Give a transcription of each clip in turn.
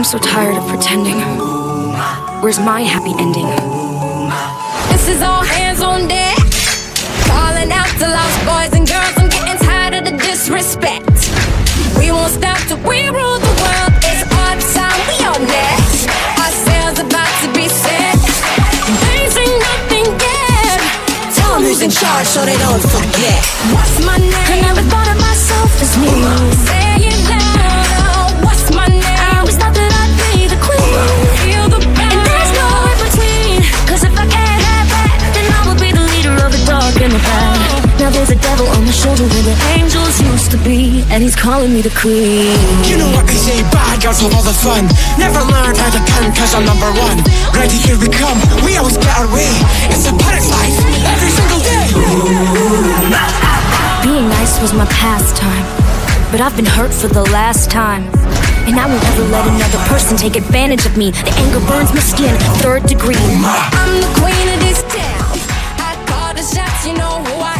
I'm so tired of pretending. Where's my happy ending? This is all hands on deck. Calling out to lost boys and girls. I'm getting tired of the disrespect. We won't stop till we rule the world. It's our time, we on next. Our sails about to be set. Things ain't nothing yet. Tell 'em who's in charge so they don't forget. What's my name? I never thought of myself as me. A devil on my shoulder where the angels used to be. And he's calling me the queen. You know what they say, bad girls have all the fun Never learned how to pen cause I'm number one Ready, here we come, we always get our way It's a pirate's life, every single day Being nice was my pastime, but I've been hurt for the last time. And I won't ever let another person take advantage of me. The anger burns my skin, third degree. I'm the queen of this town. I call the shots, you know who I am. I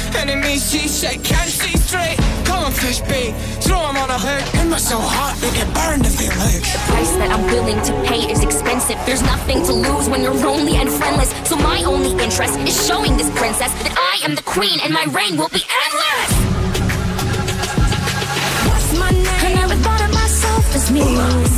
Enemy, she shake, can't see straight Come on, fish bait, throw 'em on a hook And we're so hot, they get burned if they look The price that I'm willing to pay is expensive. There's nothing to lose when you're lonely and friendless. So my only interest is showing this princess that I am the queen and my reign will be endless. What's my name? I name? never thought of myself as me.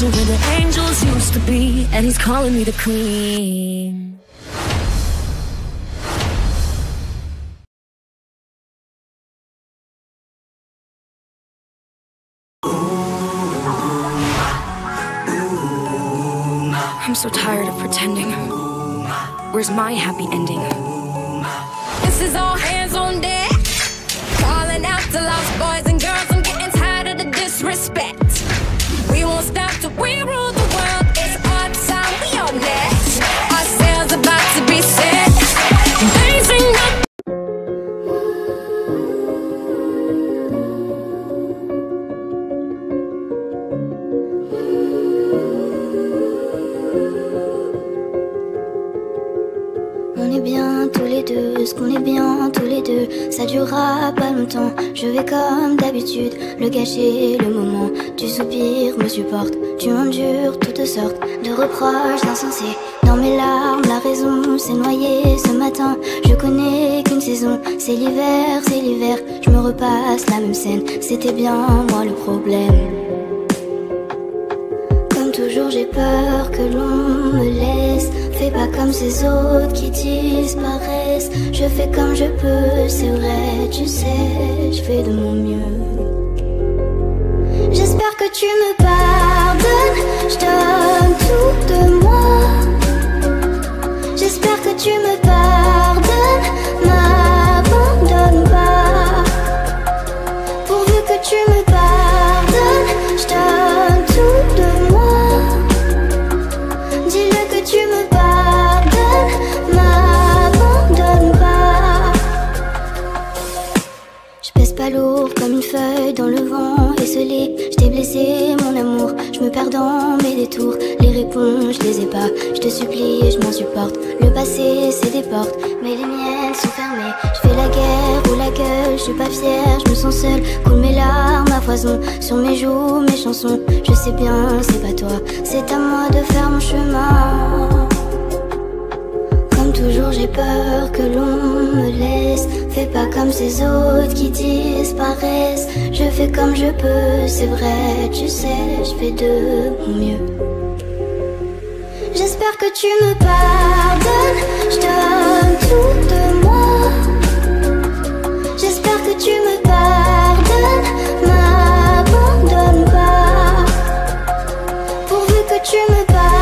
Shoulder where the angels used to be. And he's calling me the queen. I'm so tired of pretending. Where's my happy ending? This is all hands on deck. Ça durera pas longtemps. Je vais comme d'habitude le cacher le moment. Tu soupires, me supporte, tu endures toutes sortes de reproches insensés. Dans mes larmes, la raison s'est noyée ce matin. Je connais qu'une saison, c'est l'hiver, c'est l'hiver. Je me repasse la même scène, c'était bien moi le problème. Comme toujours, j'ai peur que l'on me laisse. Fais pas comme ces autres qui disparaissent. Je fais comme je peux, c'est vrai, tu sais, je fais de mon mieux. J'espère que tu me pardonnes. Je blessé, mon amour. Je me perds dans mes détours. Les réponses, je les ai pas. Je te supplie, je m'en supporte. Le passé, c'est des portes, mais les miennes sont fermées. Je fais la guerre ou la gueule, je suis pas fière, je me sens seule. Coule mes larmes à foison sur mes joues, mes chansons. Je sais bien, c'est pas toi, c'est à moi de faire mon chemin toujours j'ai peur que l'on me laisse. Fais pas comme ces autres qui disparaissent. Je fais comme je peux, c'est vrai, tu sais, je fais de mon mieux. J'espère que tu me pardonnes, je donne tout de moi. J'espère que tu me pardonnes, m'abandonne pas. Pourvu que tu me pardonnes.